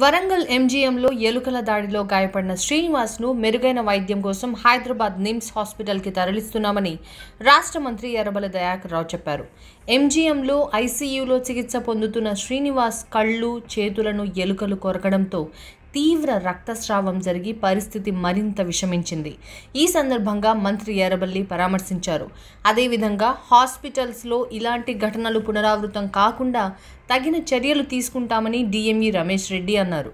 వరంగల్ ఎంజీఎంలో ఎలుకల దాడిలో గాయపడిన శ్రీనివాస్ను మెరుగైన వైద్యం కోసం హైదరాబాద్ నిమ్స్ హాస్పిటల్కి తరలిస్తున్నామని రాష్ట్ర మంత్రి ఎర్రబల దయాకర్ రావు చెప్పారు. ఎంజీఎంలో ఐసీయూలో చికిత్స పొందుతున్న శ్రీనివాస్ కళ్ళు చేతులను ఎలుకలు కొరకడంతో తీవ్ర రక్తస్రావం జరిగి పరిస్థితి మరింత విషమించింది. ఈ సందర్భంగా మంత్రి ఎర్రబల్లి పరామర్శించారు. అదేవిధంగా హాస్పిటల్స్లో ఇలాంటి ఘటనలు పునరావృతం కాకుండా తగిన చర్యలు తీసుకుంటామని డిఎంఈ రమేష్ రెడ్డి అన్నారు.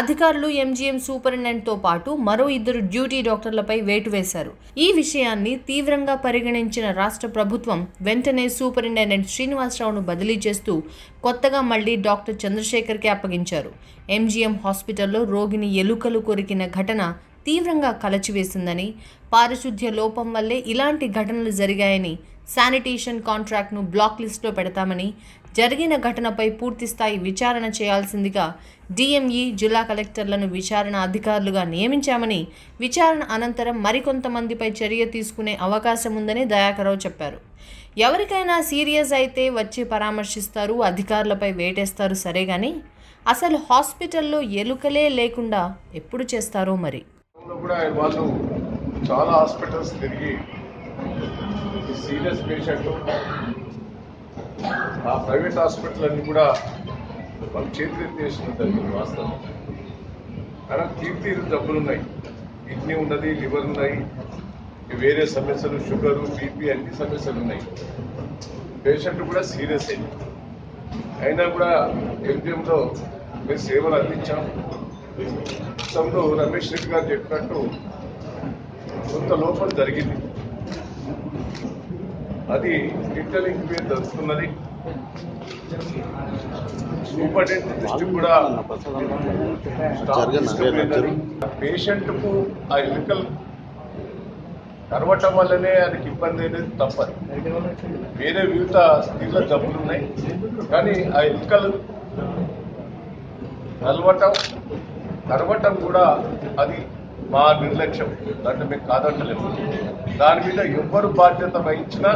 అధికారులు ఎంజీఎం సూపరింటెండెంట్తో పాటు మరో ఇద్దరు డ్యూటీ డాక్టర్లపై వేటు వేశారు. ఈ విషయాన్ని తీవ్రంగా పరిగణించిన రాష్ట్ర ప్రభుత్వం వెంటనే సూపరింటెండెంట్ శ్రీనివాసరావును బదిలీ చేస్తూ కొత్తగా మళ్ళీ డాక్టర్ చంద్రశేఖర్కి అప్పగించారు. ఎంజీఎం హాస్పిటల్లో రోగిని ఎలుకలు కొరికిన ఘటన తీవ్రంగా కలచివేసిందని పారిశుద్ధ్య లోపం వల్లే ఇలాంటి ఘటనలు జరిగాయని శానిటేషన్ కాంట్రాక్ట్ను బ్లాక్ లిస్టులో పెడతామని జరిగిన ఘటనపై పూర్తిస్థాయి విచారణ చేయాల్సిందిగా డిఎంఈ జిల్లా కలెక్టర్లను విచారణ అధికారులుగా నియమించామని విచారణ అనంతరం మరికొంతమందిపై చర్య తీసుకునే అవకాశం ఉందని దయాకరావు చెప్పారు. ఎవరికైనా సీరియస్ అయితే వచ్చి పరామర్శిస్తారు అధికారులపై వేటేస్తారు సరే కానీ అసలు హాస్పిటల్లో ఎలుకలే లేకుండా ఎప్పుడు చేస్తారో మరి? వాళ్ళు చాలా హాస్పిటల్స్ తిరిగి సీరియస్ పేషెంట్ ఆ ప్రైవేట్ హాస్పిటల్ అన్ని కూడా వాళ్ళు చేతులెత్తి చేసిన వాస్తవం. కానీ కీర్తి జబ్బులు ఉన్నాయి కిడ్నీ ఉన్నది లివర్ ఉన్నాయి వేరే సమస్యలు షుగరు బీపీ అన్ని సమస్యలు ఉన్నాయి. పేషెంట్ కూడా సీరియస్ అయింది. అయినా కూడా ఎంజిఎంలో మేము సేవలు అందించాం. గతంలో రమేష్ రెడ్డి గారు చెప్పినట్టు కొంత లోపం జరిగింది. అది ఇంటర్ ఇంక్వైరీ జరుగుతున్నది సూపరింటెండెంట్ దృష్టి కూడా స్టాఫ్ తీసుకుపోయినది. పేషెంట్కు ఆ ఎలుకలు కరవటం వల్లనే అది ఇబ్బంది అనేది తప్పదు. వేరే వివిధ స్త్రీల జబ్బులు ఉన్నాయి. కానీ ఆ ఎలుకలు కలవటం కరవటం కూడా అది మా నిర్లక్ష్యం. దాంట్లో మేము కాదంటలేము. దాని మీద ఎవ్వరు బాధ్యత వహించినా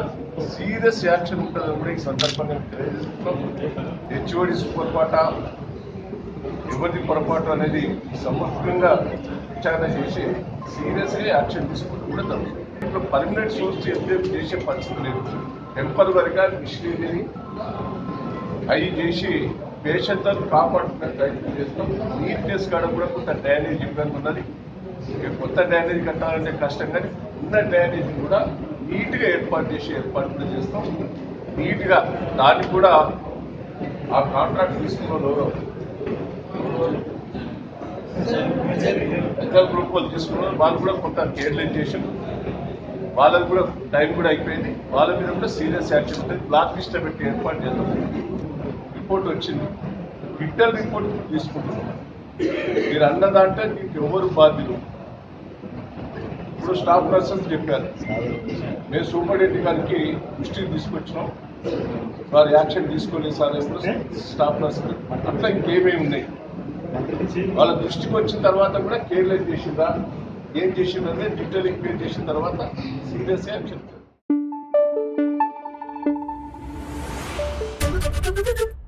సీరియస్ యాక్షన్ ఉంటుందని కూడా ఈ సందర్భంగా తెలియజేస్తున్నాం. హెచ్ఓడి పొరపాట ఎవరిది పొరపాటు అనేది సమగ్రంగా విచారణ చేసి సీరియస్గా యాక్షన్ తీసుకుంటూ కూడా జరుగుతుంది ఇప్పుడు పర్మనెంట్ సోర్స్ చేసే పరిస్థితి లేదు. టెంపరీగా మిషన్ అవి చేసి పేషెంట్లను కాపాడుకునే ప్రయత్నం చేస్తాం నీట్నెస్ కాడ కూడా కొంత డ్యామేజ్ ఇబ్బంది ఉన్నది. ఇక కొత్త డ్యామేజ్ కట్టాలంటే కష్టం కానీ ఉన్న డ్యామేజ్ కూడా నీట్గా ఏర్పాటు చేసి ఏర్పాట్లు చేస్తాం. నీట్గా దాన్ని కూడా ఆ కాంట్రాక్ట్ తీసుకున్న ఎవరో గ్రూప్ వాళ్ళు తీసుకున్నారు వాళ్ళు కూడా కొంత కేర్లెస్ చేసాం వాళ్ళకి కూడా టైం కూడా అయిపోయింది. వాళ్ళ మీద కూడా సీరియస్ యాక్షన్ ఉంటుంది. బ్లాక్ లిస్ట్ పెట్టి ఏర్పాటు చేద్దాం. రిపోర్ట్ వచ్చింది. ఇంటర్ రిపోర్ట్ తీసుకుంటున్నాం. మీరు అన్న దాంట్లో నీకు ఎవరు బాధ్యులు? ఇప్పుడు స్టాఫ్ నర్సెస్ చెప్పారు. మేము సూపరింటెండెంట్ గారికి దృష్టికి తీసుకొచ్చినాం. వారు యాక్షన్ తీసుకోలేదు సార్ ఎప్పుడు స్టాఫ్ నర్స్ అట్లా ఇంకేమేమి ఉన్నాయి. వాళ్ళ దృష్టికి వచ్చిన తర్వాత కూడా కేర్లెస్ చేసిందా ఏం చేసిందనే డిజిటల్ ఎంక్వైరీ చేసిన తర్వాత సీరియస్ యాక్షన్ Thank you.